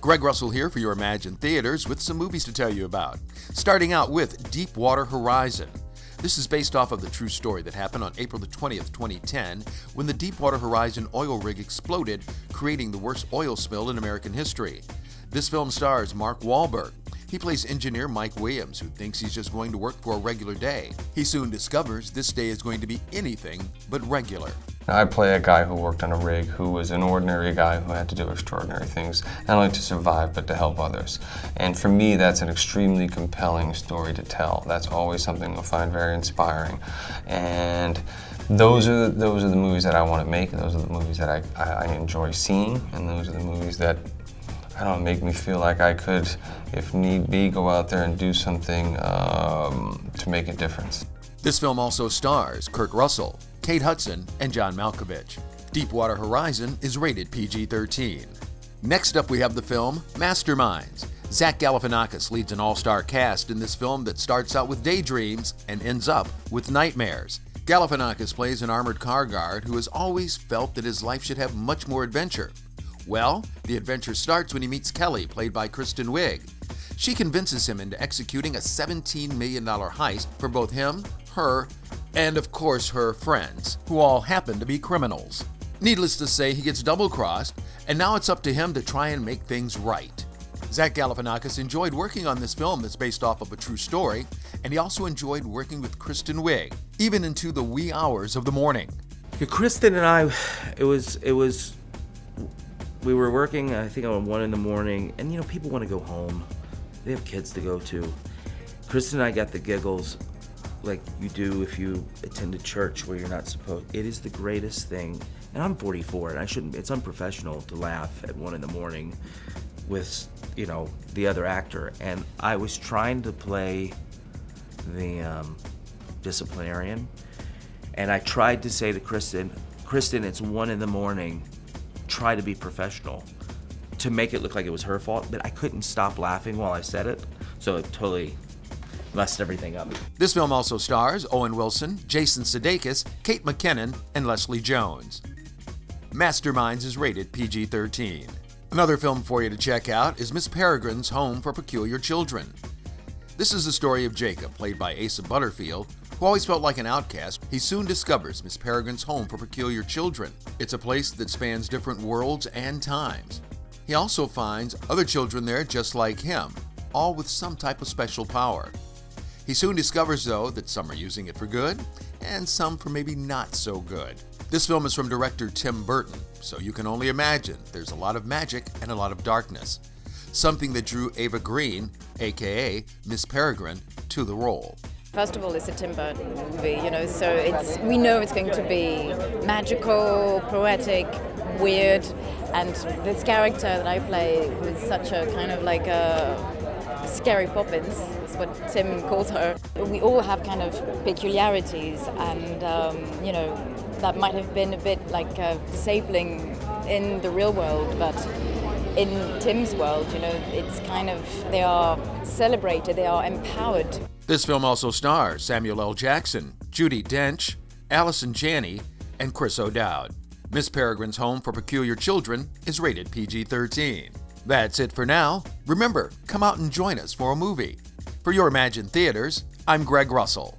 Greg Russell here for your Emagine Theaters with some movies to tell you about. Starting out with Deepwater Horizon. This is based off of the true story that happened on April the 20th, 2010, when the Deepwater Horizon oil rig exploded, creating the worst oil spill in American history. This film stars Mark Wahlberg. He plays engineer Mike Williams, who thinks he's just going to work for a regular day. He soon discovers this day is going to be anything but regular. I play a guy who worked on a rig who was an ordinary guy who had to do extraordinary things, not only to survive but to help others. And for me, that's an extremely compelling story to tell. That's always something I find very inspiring. And those are the, those are the movies that I want to make. Those are the movies that I, I enjoy seeing, and those are the movies that I don't make me feel like I could, if need be, go out there and do something um, to make a difference. This film also stars Kurt Russell, Kate Hudson, and John Malkovich. Deepwater Horizon is rated PG 13. Next up, we have the film Masterminds. Zach Galifianakis leads an all star cast in this film that starts out with daydreams and ends up with nightmares. Galifianakis plays an armored car guard who has always felt that his life should have much more adventure. Well, the adventure starts when he meets Kelly, played by Kristen Wiig. She convinces him into executing a $17 million heist for both him, her, and of course her friends, who all happen to be criminals. Needless to say, he gets double crossed, and now it's up to him to try and make things right. Zach Galifianakis enjoyed working on this film that's based off of a true story, and he also enjoyed working with Kristen Wiig, even into the wee hours of the morning. Kristen and I, it was it was we were working I think on one in the morning, and you know people want to go home, they have kids to go to. Kristen and I got the giggles like you do if you attend a church where you're not supposed. It is the greatest thing, and I'm 44, and I shouldn't. It's unprofessional to laugh at one in the morning with you know the other actor, and I was trying to play the um, disciplinarian, and I tried to say to Kristen, Kristen, it's one in the morning. Try to be professional to make it look like it was her fault, but I couldn't stop laughing while I said it, so it totally messed everything up. This film also stars Owen Wilson, Jason Sudeikis, Kate McKinnon, and Leslie Jones. Masterminds is rated PG 13. Another film for you to check out is Miss Peregrine's Home for Peculiar Children. This is the story of Jacob, played by Asa Butterfield, who always felt like an outcast. He soon discovers Miss Peregrine's Home for Peculiar Children. It's a place that spans different worlds and times. He also finds other children there just like him, all with some type of special power. He soon discovers, though, that some are using it for good and some for maybe not so good. This film is from director Tim Burton, so you can only imagine there's a lot of magic and a lot of darkness. Something that drew Eva Green, aka Miss Peregrine, to the role. First of all, it's a Tim Burton movie, you know, so it's we know it's going to be magical, poetic, weird, and this character that I play was such a kind of like a scary Poppins. That's what Tim calls her. We all have kind of peculiarities, and um, you know that might have been a bit like uh, disabling in the real world, but in Tim's world, you know, it's kind of they are celebrated, they are empowered. This film also stars Samuel L. Jackson, Judi Dench, Allison Janney, and Chris O'Dowd. Miss Peregrine's Home for Peculiar Children is rated PG 13. That's it for now. Remember, come out and join us for a movie. For your Emagine Theaters, I'm Greg Russell.